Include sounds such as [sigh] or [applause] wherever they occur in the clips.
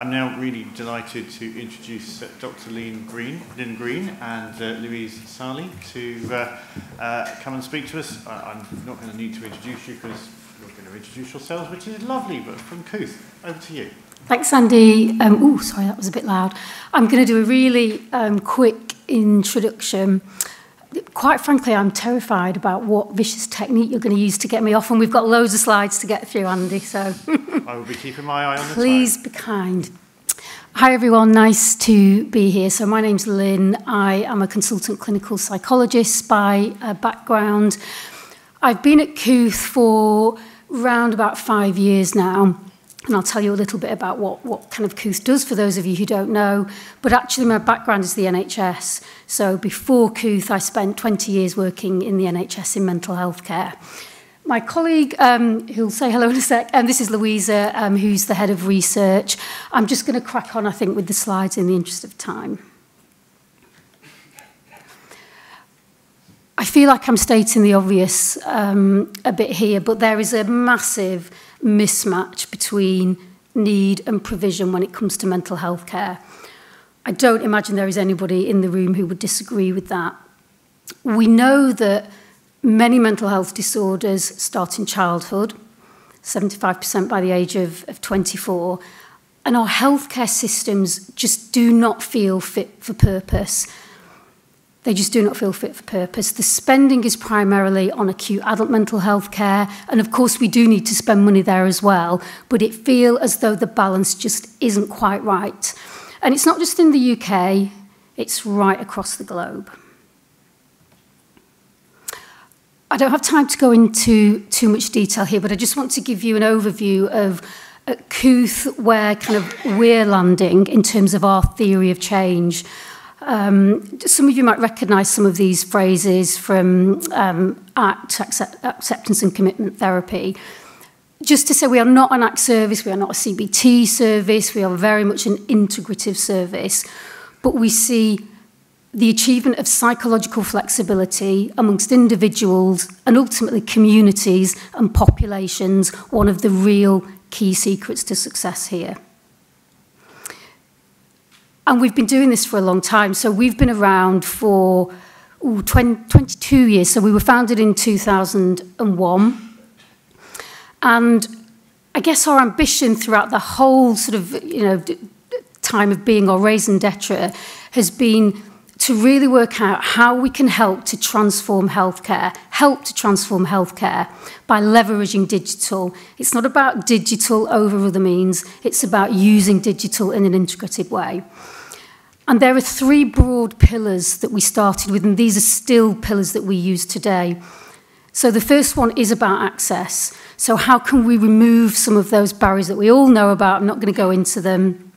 I'm now really delighted to introduce uh, Dr. Lynn Green, Lynn Green and uh, Louise Sali to uh, uh, come and speak to us. I, I'm not going to need to introduce you because you're going to introduce yourselves, which is lovely, but from Cooth, over to you. Thanks, Andy. Um, oh, sorry, that was a bit loud. I'm going to do a really um, quick introduction. Quite frankly, I'm terrified about what vicious technique you're going to use to get me off, and we've got loads of slides to get through, Andy. So I will be keeping my eye on the Please time. be kind. Hi everyone, nice to be here. So my name's Lynne. I am a consultant clinical psychologist by uh, background. I've been at Kooth for around about five years now. And I'll tell you a little bit about what, what kind of Kooth does for those of you who don't know. But actually, my background is the NHS. So before Kooth, I spent 20 years working in the NHS in mental health care. My colleague, um, who'll say hello in a sec, and this is Louisa, um, who's the head of research. I'm just going to crack on, I think, with the slides in the interest of time. I feel like I'm stating the obvious um, a bit here, but there is a massive mismatch between need and provision when it comes to mental health care. I don't imagine there is anybody in the room who would disagree with that. We know that many mental health disorders start in childhood, 75% by the age of, of 24, and our healthcare systems just do not feel fit for purpose. They just do not feel fit for purpose. The spending is primarily on acute adult mental health care, and of course we do need to spend money there as well, but it feels as though the balance just isn't quite right. And it's not just in the UK, it's right across the globe. I don't have time to go into too much detail here, but I just want to give you an overview of at where kind of we're landing in terms of our theory of change. Um, some of you might recognise some of these phrases from um, ACT, accept, Acceptance and Commitment Therapy. Just to say, we are not an ACT service, we are not a CBT service, we are very much an integrative service, but we see the achievement of psychological flexibility amongst individuals and ultimately communities and populations, one of the real key secrets to success here. And we've been doing this for a long time. So we've been around for ooh, 20, 22 years. So we were founded in 2001. And I guess our ambition throughout the whole sort of, you know, time of being or raison d'etre has been to really work out how we can help to transform healthcare, help to transform healthcare by leveraging digital. It's not about digital over other means, it's about using digital in an integrated way. And there are three broad pillars that we started with, and these are still pillars that we use today. So the first one is about access. So how can we remove some of those barriers that we all know about? I'm not going to go into them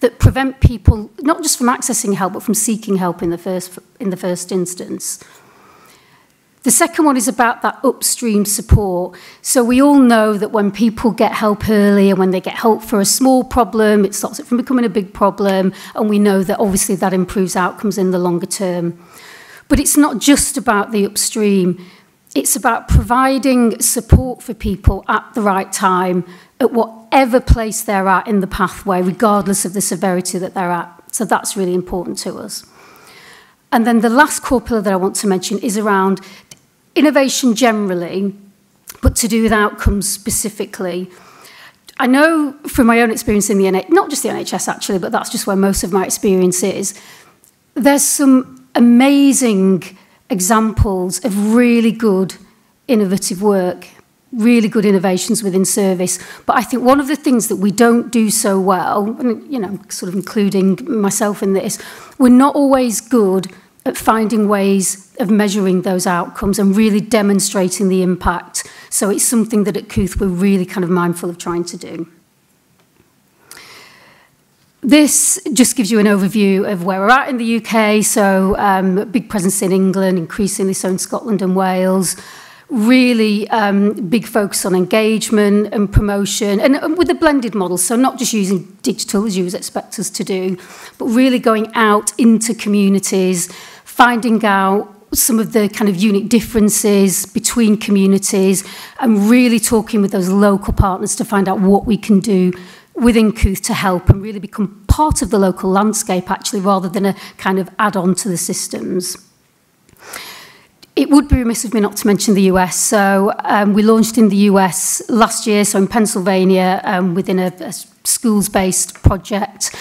that prevent people not just from accessing help but from seeking help in the first in the first instance. The second one is about that upstream support. So we all know that when people get help early and when they get help for a small problem, it stops it from becoming a big problem. And we know that obviously that improves outcomes in the longer term. But it's not just about the upstream. It's about providing support for people at the right time at whatever place they're at in the pathway, regardless of the severity that they're at. So that's really important to us. And then the last core pillar that I want to mention is around innovation generally, but to do with outcomes specifically. I know from my own experience in the NHS, not just the NHS actually, but that's just where most of my experience is, there's some amazing examples of really good innovative work really good innovations within service. But I think one of the things that we don't do so well, and you know, sort of including myself in this, we're not always good at finding ways of measuring those outcomes and really demonstrating the impact. So it's something that at Kooth we're really kind of mindful of trying to do. This just gives you an overview of where we're at in the UK. So um, big presence in England, increasingly so in Scotland and Wales really um, big focus on engagement and promotion and, and with a blended model so not just using digital as you would expect us to do but really going out into communities finding out some of the kind of unique differences between communities and really talking with those local partners to find out what we can do within Kooth to help and really become part of the local landscape actually rather than a kind of add-on to the systems. It would be remiss of me not to mention the US. So um, we launched in the US last year, so in Pennsylvania, um, within a, a schools-based project.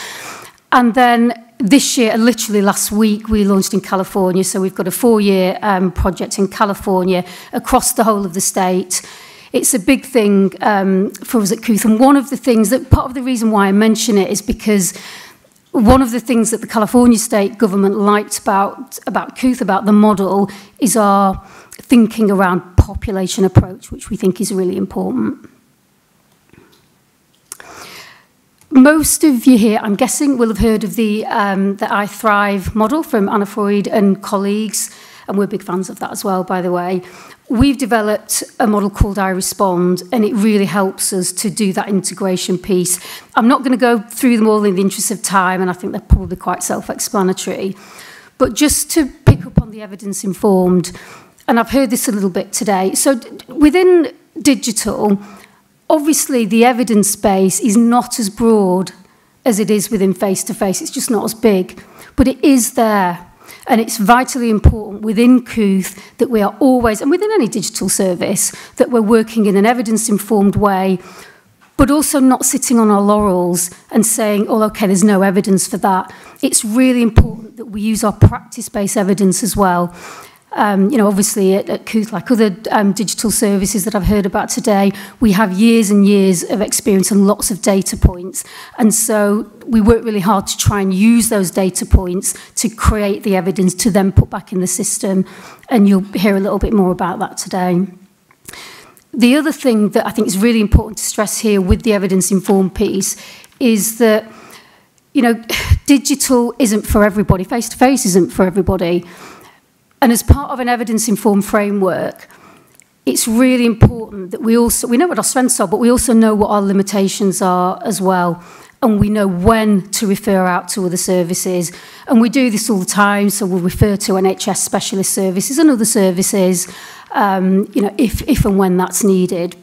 And then this year, literally last week, we launched in California. So we've got a four-year um, project in California across the whole of the state. It's a big thing um, for us at Cooth. And one of the things that part of the reason why I mention it is because one of the things that the California state government liked about, about Cooth, about the model, is our thinking around population approach, which we think is really important. Most of you here, I'm guessing, will have heard of the, um, the I Thrive model from Anna Freud and colleagues, and we're big fans of that as well, by the way. We've developed a model called I Respond, and it really helps us to do that integration piece. I'm not going to go through them all in the interest of time, and I think they're probably quite self-explanatory. But just to pick up on the evidence-informed, and I've heard this a little bit today, so within digital, obviously the evidence base is not as broad as it is within face-to-face. It's just not as big, but it is there. And it's vitally important within Kooth that we are always, and within any digital service, that we're working in an evidence-informed way, but also not sitting on our laurels and saying, oh, okay, there's no evidence for that. It's really important that we use our practice-based evidence as well. um, you know, obviously at, at Cooth, like other um, digital services that I've heard about today, we have years and years of experience and lots of data points. And so we work really hard to try and use those data points to create the evidence to then put back in the system. And you'll hear a little bit more about that today. The other thing that I think is really important to stress here with the evidence-informed piece is that, you know, [sighs] digital isn't for everybody. Face-to-face -face isn't for everybody. And as part of an evidence-informed framework, it's really important that we also, we know what our strengths are, but we also know what our limitations are as well. And we know when to refer out to other services. And we do this all the time. So we'll refer to NHS specialist services and other services, um, you know, if, if and when that's needed.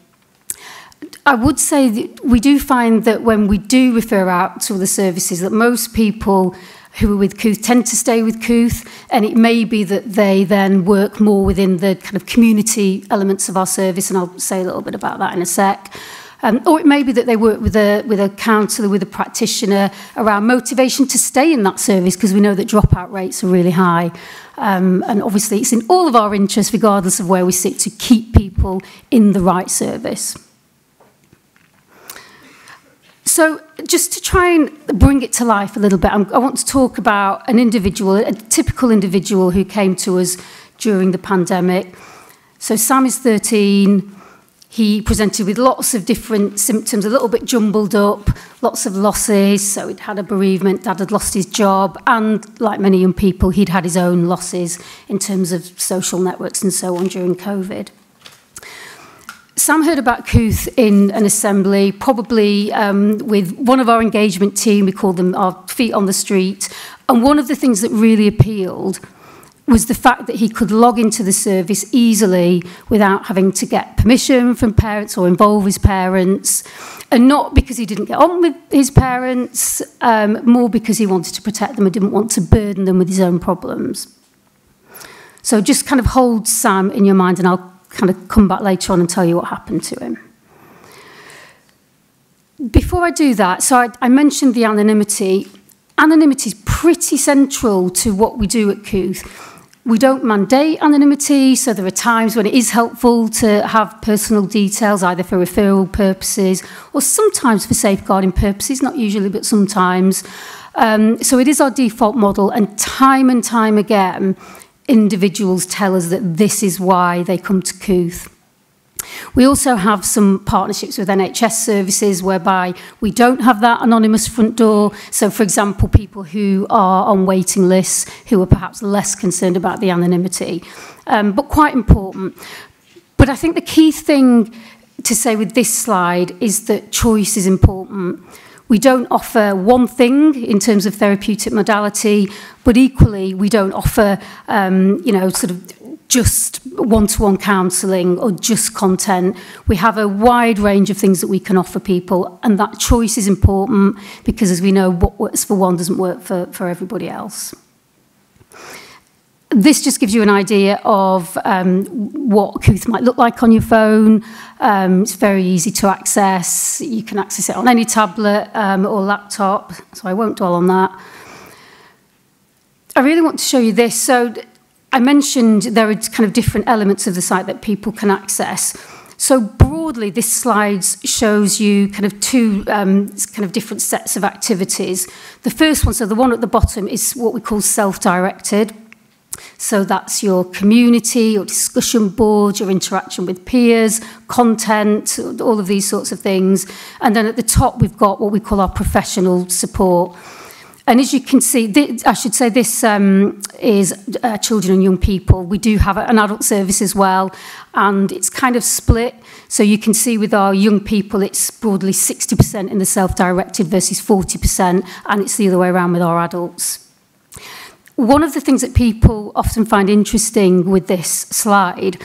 I would say that we do find that when we do refer out to other services, that most people who are with Cooth tend to stay with Cooth, and it may be that they then work more within the kind of community elements of our service, and I'll say a little bit about that in a sec. Um, or it may be that they work with a, with a counsellor, with a practitioner around motivation to stay in that service because we know that dropout rates are really high. Um, and obviously, it's in all of our interests, regardless of where we sit, to keep people in the right service. So just to try and bring it to life a little bit, I'm, I want to talk about an individual, a typical individual who came to us during the pandemic. So Sam is 13. He presented with lots of different symptoms, a little bit jumbled up, lots of losses. So he'd had a bereavement, dad had lost his job, and like many young people, he'd had his own losses in terms of social networks and so on during COVID. Sam heard about Kooth in an assembly, probably um, with one of our engagement team, we call them our feet on the street. And one of the things that really appealed was the fact that he could log into the service easily without having to get permission from parents or involve his parents. And not because he didn't get on with his parents, um, more because he wanted to protect them and didn't want to burden them with his own problems. So just kind of hold Sam in your mind and I'll kind of come back later on and tell you what happened to him. Before I do that, so I, I mentioned the anonymity. Anonymity is pretty central to what we do at Kooth. We don't mandate anonymity, so there are times when it is helpful to have personal details, either for referral purposes or sometimes for safeguarding purposes, not usually, but sometimes. Um, so it is our default model, and time and time again, individuals tell us that this is why they come to Cooth. We also have some partnerships with NHS services whereby we don't have that anonymous front door. So, for example, people who are on waiting lists who are perhaps less concerned about the anonymity, um, but quite important. But I think the key thing to say with this slide is that choice is important. We don't offer one thing in terms of therapeutic modality, but equally we don't offer, um, you know, sort of just one-to-one -one counselling or just content. We have a wide range of things that we can offer people, and that choice is important because, as we know, what works for one doesn't work for, for everybody else. This just gives you an idea of um, what Kooth might look like on your phone. Um, it's very easy to access. You can access it on any tablet um, or laptop, so I won't dwell on that. I really want to show you this. So I mentioned there are kind of different elements of the site that people can access. So broadly, this slide shows you kind of two um, kind of different sets of activities. The first one, so the one at the bottom, is what we call self-directed. So that's your community, your discussion board, your interaction with peers, content, all of these sorts of things. And then at the top, we've got what we call our professional support. And as you can see, I should say this um, is uh, children and young people. We do have an adult service as well, and it's kind of split. So you can see with our young people, it's broadly 60% in the self-directed versus 40%, and it's the other way around with our adults. One of the things that people often find interesting with this slide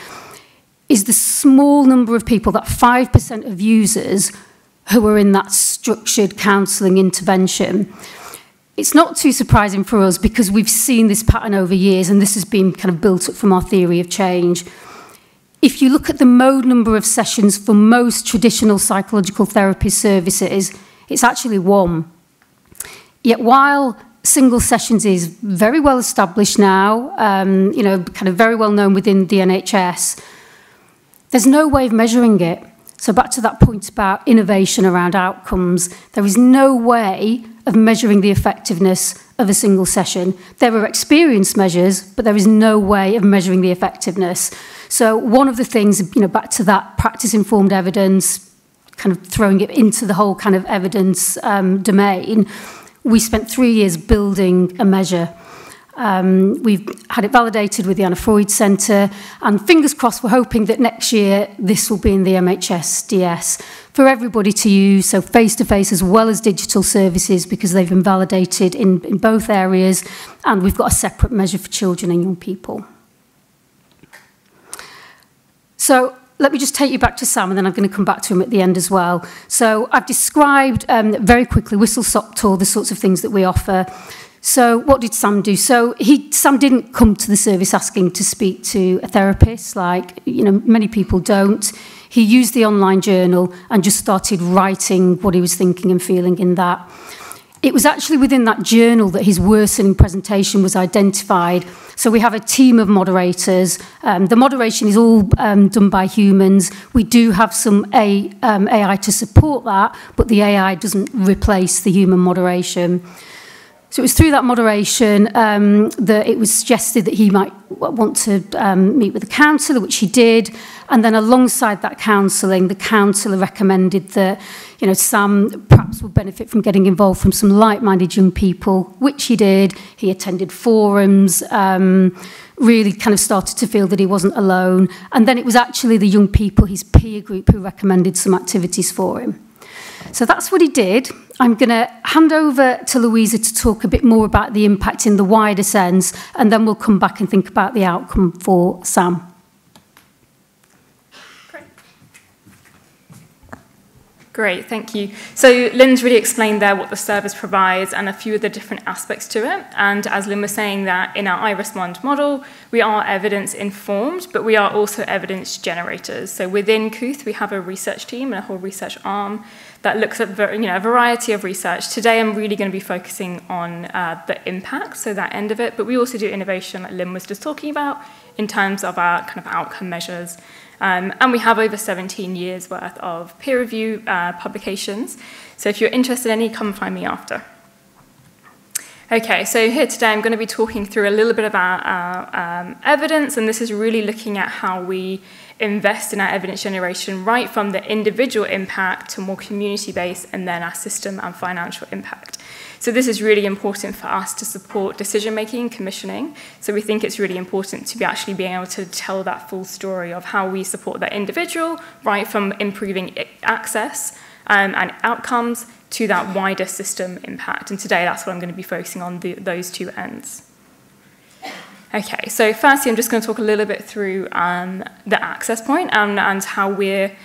is the small number of people, that 5% of users who are in that structured counselling intervention. It's not too surprising for us because we've seen this pattern over years and this has been kind of built up from our theory of change. If you look at the mode number of sessions for most traditional psychological therapy services, it's actually one. Yet while single sessions is very well established now, um, you know, kind of very well known within the NHS. There's no way of measuring it. So back to that point about innovation around outcomes, there is no way of measuring the effectiveness of a single session. There are experience measures, but there is no way of measuring the effectiveness. So one of the things, you know, back to that practice-informed evidence, kind of throwing it into the whole kind of evidence um, domain, we spent three years building a measure. Um, we've had it validated with the Anna Freud Centre, and fingers crossed, we're hoping that next year this will be in the MHS DS for everybody to use, so face to face as well as digital services, because they've been validated in, in both areas, and we've got a separate measure for children and young people. So let me just take you back to Sam and then I'm going to come back to him at the end as well. So I've described um, very quickly whistle stop tour, the sorts of things that we offer. So what did Sam do? So he Sam didn't come to the service asking to speak to a therapist like you know many people don't. He used the online journal and just started writing what he was thinking and feeling in that. It was actually within that journal that his worsening presentation was identified. So we have a team of moderators. Um, the moderation is all um, done by humans. We do have some a, um, AI to support that, but the AI doesn't replace the human moderation. So it was through that moderation um, that it was suggested that he might want to um, meet with a counsellor, which he did. And then alongside that counselling, the counsellor recommended that you know, Sam perhaps would benefit from getting involved from some like-minded young people, which he did. He attended forums, um, really kind of started to feel that he wasn't alone. And then it was actually the young people, his peer group, who recommended some activities for him. So that's what he did. I'm going to hand over to Louisa to talk a bit more about the impact in the wider sense, and then we'll come back and think about the outcome for Sam. Great, thank you. So Lynne's really explained there what the service provides and a few of the different aspects to it. And as Lynne was saying that in our iRespond model, we are evidence informed, but we are also evidence generators. So within Kooth, we have a research team and a whole research arm that looks at you know, a variety of research. Today, I'm really going to be focusing on uh, the impact, so that end of it, but we also do innovation, like Lynne was just talking about, in terms of our kind of outcome measures. Um, and we have over 17 years worth of peer review uh, publications. So if you're interested in any, come find me after. Okay, so here today I'm going to be talking through a little bit of our, our um, evidence, and this is really looking at how we invest in our evidence generation right from the individual impact to more community-based and then our system and financial impact. So this is really important for us to support decision making and commissioning. So we think it's really important to be actually being able to tell that full story of how we support that individual, right from improving access um, and outcomes to that wider system impact. And today that's what I'm going to be focusing on, the, those two ends. Okay, so firstly, I'm just going to talk a little bit through um, the access point and, and how we're,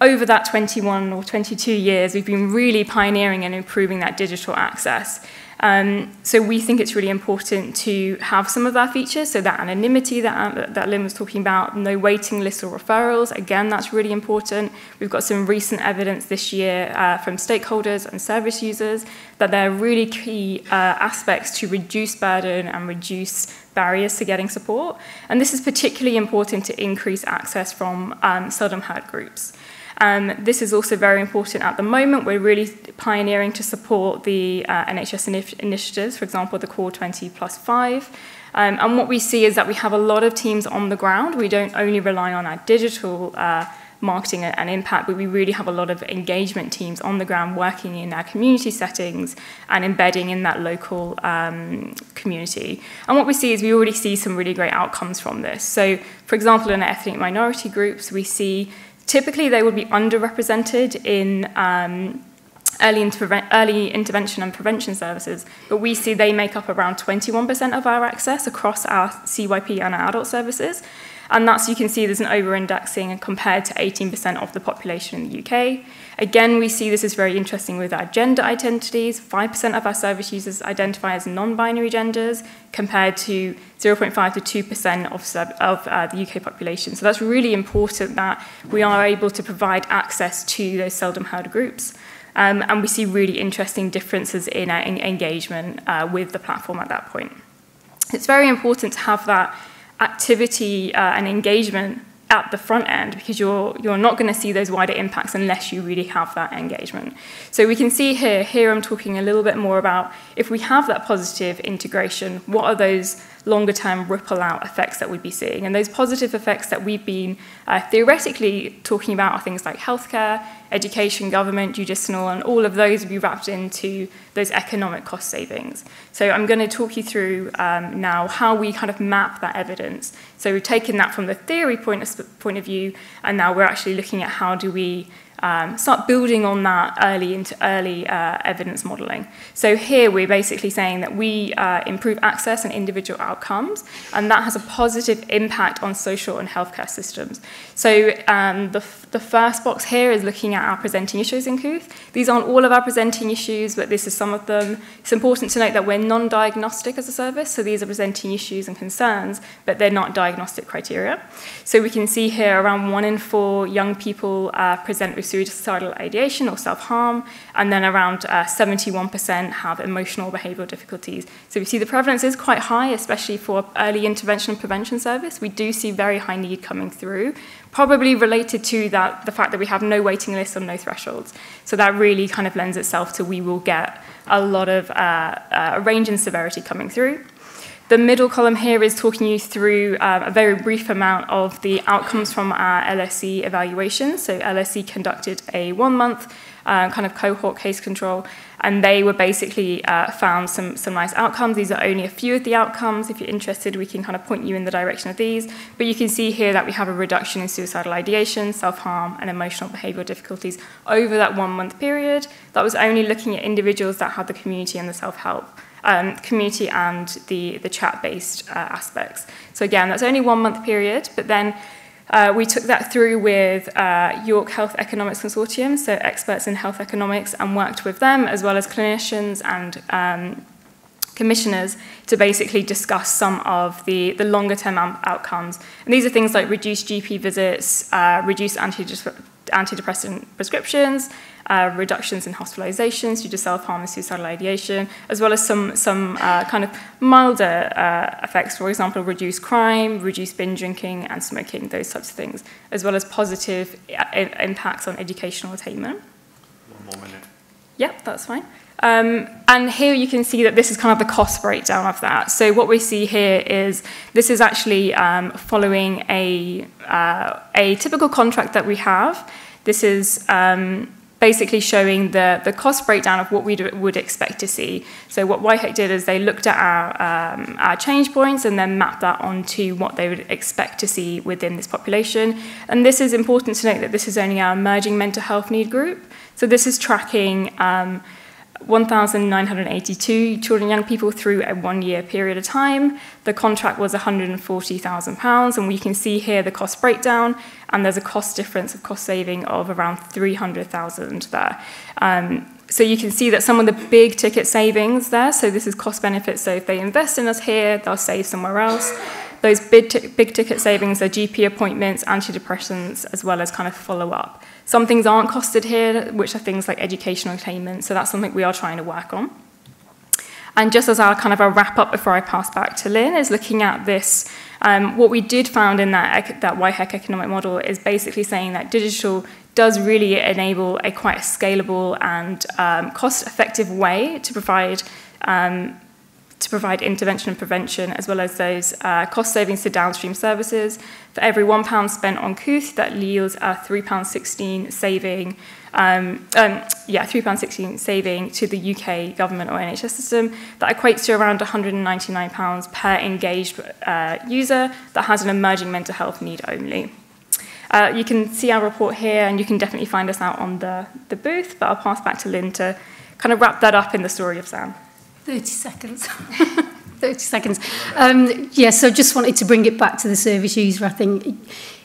over that 21 or 22 years, we've been really pioneering and improving that digital access. Um, so we think it's really important to have some of our features, so that anonymity um, that, that Lynn was talking about, no waiting lists or referrals, again, that's really important. We've got some recent evidence this year uh, from stakeholders and service users that they're really key uh, aspects to reduce burden and reduce barriers to getting support. And this is particularly important to increase access from um, seldom heard groups. Um, this is also very important at the moment. We're really pioneering to support the uh, NHS inif initiatives, for example, the Core 20 plus 5. Um, and what we see is that we have a lot of teams on the ground. We don't only rely on our digital uh, marketing and impact, but we really have a lot of engagement teams on the ground working in our community settings and embedding in that local um, community. And what we see is we already see some really great outcomes from this. So, for example, in ethnic minority groups, we see Typically, they would be underrepresented in um, early, interve early intervention and prevention services, but we see they make up around 21% of our access across our CYP and our adult services. And that's, you can see, there's an over-indexing compared to 18% of the population in the UK. Again, we see this is very interesting with our gender identities. 5% of our service users identify as non-binary genders compared to 0.5 to 2% of, sub, of uh, the UK population. So that's really important that we are able to provide access to those seldom heard groups. Um, and we see really interesting differences in our in engagement uh, with the platform at that point. It's very important to have that activity uh, and engagement at the front end because you're, you're not going to see those wider impacts unless you really have that engagement. So we can see here, here I'm talking a little bit more about if we have that positive integration, what are those longer term ripple out effects that we'd be seeing? And those positive effects that we've been uh, theoretically talking about are things like healthcare, education, government, judicial, and all of those would be wrapped into those economic cost savings. So I'm going to talk you through um, now how we kind of map that evidence. So we've taken that from the theory point of, point of view, and now we're actually looking at how do we um, start building on that early into early uh, evidence modeling. So here we're basically saying that we uh, improve access and individual outcomes, and that has a positive impact on social and healthcare systems. So um, the, the first box here is looking at our presenting issues in Kooth. These aren't all of our presenting issues, but this is some of them. It's important to note that we're non-diagnostic as a service, so these are presenting issues and concerns, but they're not diagnostic criteria. So we can see here around one in four young people uh, present with suicidal ideation or self-harm, and then around 71% uh, have emotional behavioural difficulties. So we see the prevalence is quite high, especially for early intervention and prevention service. We do see very high need coming through, probably related to that the fact that we have no waiting lists or no thresholds. So that really kind of lends itself to we will get a lot of uh, uh, a range in severity coming through. The middle column here is talking you through um, a very brief amount of the outcomes from our LSE evaluation. So LSE conducted a one-month uh, kind of cohort case control, and they were basically uh, found some, some nice outcomes. These are only a few of the outcomes. If you're interested, we can kind of point you in the direction of these. But you can see here that we have a reduction in suicidal ideation, self-harm, and emotional behavioural difficulties over that one-month period. That was only looking at individuals that had the community and the self-help um, community and the, the chat-based uh, aspects. So again, that's only one month period, but then uh, we took that through with uh, York Health Economics Consortium, so experts in health economics, and worked with them as well as clinicians and um, commissioners to basically discuss some of the, the longer term outcomes. And these are things like reduced GP visits, uh, reduced antidepressant prescriptions, uh, reductions in hospitalizations due to self-harm and suicidal ideation, as well as some, some uh, kind of milder uh, effects, for example, reduced crime, reduced binge drinking and smoking, those types of things, as well as positive uh, impacts on educational attainment. One more minute. Yep, that's fine. Um, and here you can see that this is kind of the cost breakdown of that. So what we see here is this is actually um, following a, uh, a typical contract that we have. This is um, basically showing the, the cost breakdown of what we would expect to see. So what YHEC did is they looked at our, um, our change points and then mapped that onto what they would expect to see within this population. And this is important to note that this is only our emerging mental health need group. So this is tracking um, 1,982 children and young people through a one-year period of time. The contract was £140,000, and we can see here the cost breakdown, and there's a cost difference of cost saving of around 300,000 there. Um, so you can see that some of the big ticket savings there, so this is cost benefits, so if they invest in us here, they'll save somewhere else. Those big, big ticket savings are GP appointments, antidepressants, as well as kind of follow-up. Some things aren't costed here, which are things like educational attainment, so that's something we are trying to work on. And just as our kind of a wrap up before I pass back to Lynne is looking at this, um, what we did found in that, that YHEC economic model is basically saying that digital does really enable a quite scalable and um, cost-effective way to provide um, to provide intervention and prevention, as well as those uh, cost savings to downstream services. For every £1 spent on Kooth, that yields a £3.16 saving, um, um, yeah, £3.16 saving to the UK government or NHS system. That equates to around £199 per engaged uh, user that has an emerging mental health need only. Uh, you can see our report here, and you can definitely find us out on the, the booth, but I'll pass back to Lynne to kind of wrap that up in the story of Sam. 30 seconds. [laughs] 30 seconds. Um, yeah, so just wanted to bring it back to the service user. I think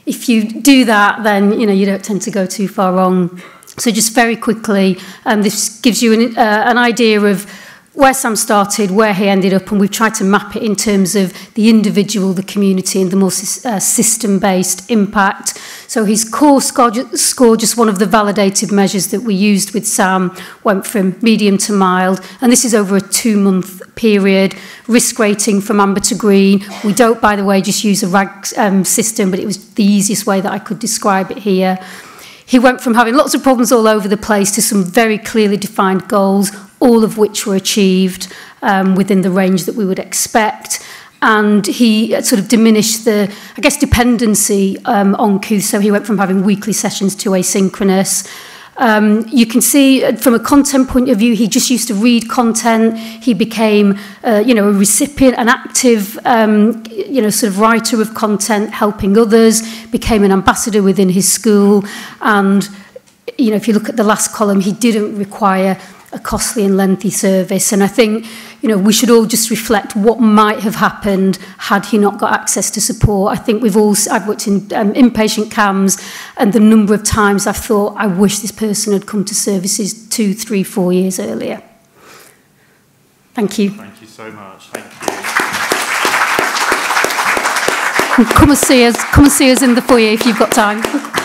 if you do that, then you know you don't tend to go too far wrong. So just very quickly, um, this gives you an, uh, an idea of where Sam started, where he ended up, and we've tried to map it in terms of the individual, the community, and the more uh, system-based impact. So his core score, score, just one of the validated measures that we used with Sam, went from medium to mild. And this is over a two-month period. Risk rating from amber to green. We don't, by the way, just use a RAG um, system, but it was the easiest way that I could describe it here. He went from having lots of problems all over the place to some very clearly defined goals, all of which were achieved um, within the range that we would expect and he uh, sort of diminished the, I guess, dependency um, on Cuth. So he went from having weekly sessions to asynchronous. Um, you can see uh, from a content point of view, he just used to read content. He became, uh, you know, a recipient, an active, um, you know, sort of writer of content, helping others, became an ambassador within his school. And, you know, if you look at the last column, he didn't require a costly and lengthy service. And I think you know, we should all just reflect what might have happened had he not got access to support. I think we've all, I've worked in um, inpatient CAMHS and the number of times I've thought, I wish this person had come to services two, three, four years earlier. Thank you. Thank you so much. Thank you. Come and see us, come and see us in the foyer if you've got time.